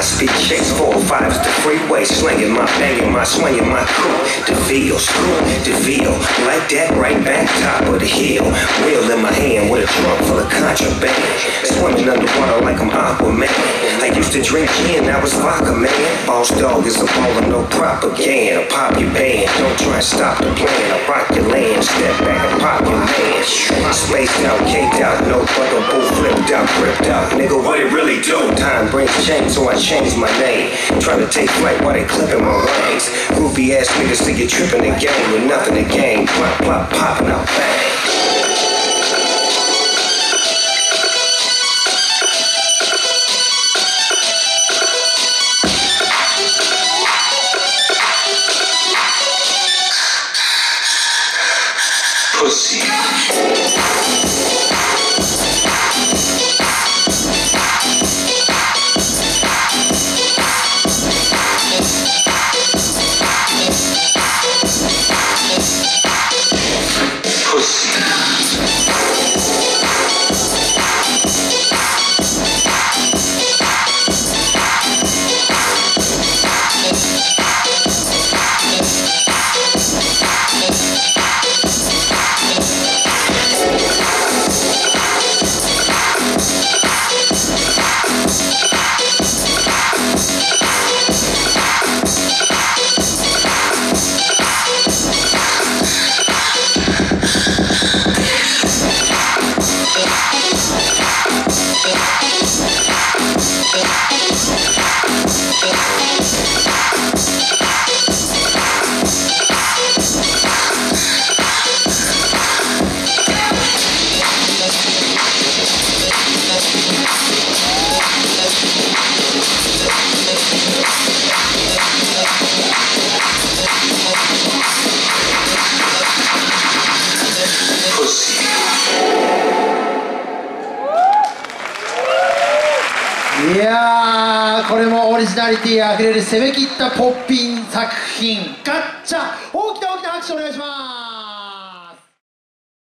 high speed chase, four or fives, the freeway slinging my banging, my swinging, my coupe, DeVille, screw DeVille, like that right back top of the hill, wheel in my hand with a trunk full of contraband, swimming under underwater like I'm Aquaman. I used to drink gin, I was vodka man. Boss dog is a baller, no propaganda. Pop your band, don't try and stop the plan. I rock your land, step back and pop your man. Spaced out, caked out, no bugaboo, flipped out, ripped out. Nigga, what it really do? Time brings change, so I changed my name. Trying to take flight while they clipping my rings. Groupie ass niggas think you tripping the game with nothing to gain. Plop, plop, popping out Pussy. いやこれもオリジナリティあふれる攻め切ったポッピン作品。ガッチャ！大きな大きな拍手お願いします。